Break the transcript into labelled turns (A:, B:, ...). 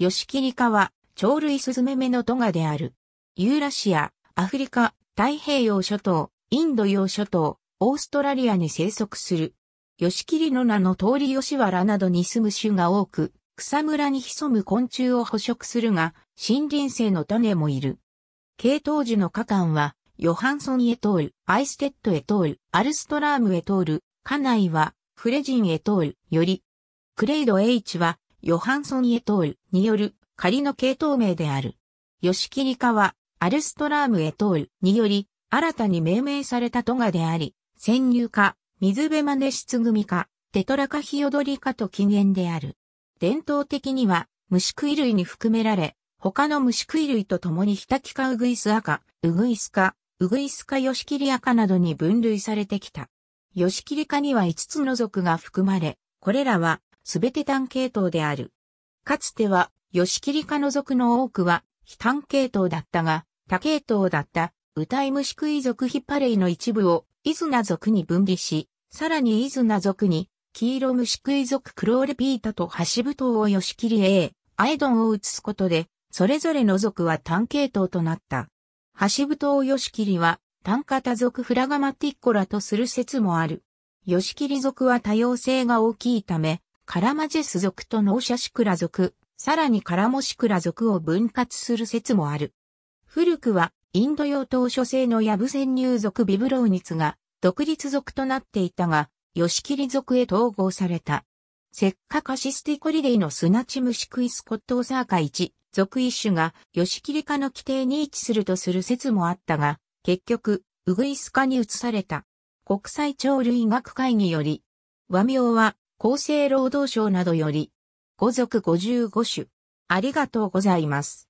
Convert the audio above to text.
A: ヨシキリ科は鳥類スズメ目の科である。ユーラシア、アフリカ、太平洋諸島、インド洋諸島、オーストラリアに生息する。ヨシキリの名の通り葦原などに住む種が多く、草むらに潜む昆虫を捕食するが、森林性の種もいる。系統樹の科間は、 Johansson et al.、 Irestedt et al.、 Alström et al.、科内は、 Fregin et al.、より、クレイド H は、ヨハンソンエトールによる仮の系統名である。ヨシキリ科は、アルストラームエトールにより、新たに命名されたトガであり、潜入科、水辺マネ質組科、テトラカヒオドリ科と起源である。伝統的には虫食い類に含められ、他の虫食い類と共にヒタキカウグイスアカ、ウグイス科、ウグイス科ヨシキリアカなどに分類されてきた。ヨシキリ科には5つの属が含まれ、これらはすべて単系統である。かつては、ヨシキリ科の属の多くは、非単系統だったが、多系統だった、ウタイムシクイ属ヒッパレイの一部を、イズナ属に分離し、さらにイズナ属に、黄色虫食い族クローレピータとハシブトウをヨシキリ A、アイドンを移すことで、それぞれの族は単系統となった。ハシブトウヨシキリは、単型族フラガマティッコラとする説もある。ヨシキリ族は多様性が大きいため、カラマジェス族とノーシャシクラ族、さらにカラモシクラ族を分割する説もある。古くは、インド洋当初性のヤブ潜入族ビブローニツが独立族となっていたが、ヨシキリ族へ統合された。セッカカシスティコリデイのスナチムシクイスコットーサーカ1、属一種がヨシキリ科の規定に位置するとする説もあったが、結局、ウグイス科に移された。国際鳥類学会により、和名は厚生労働省などより、五族55種。ありがとうございます。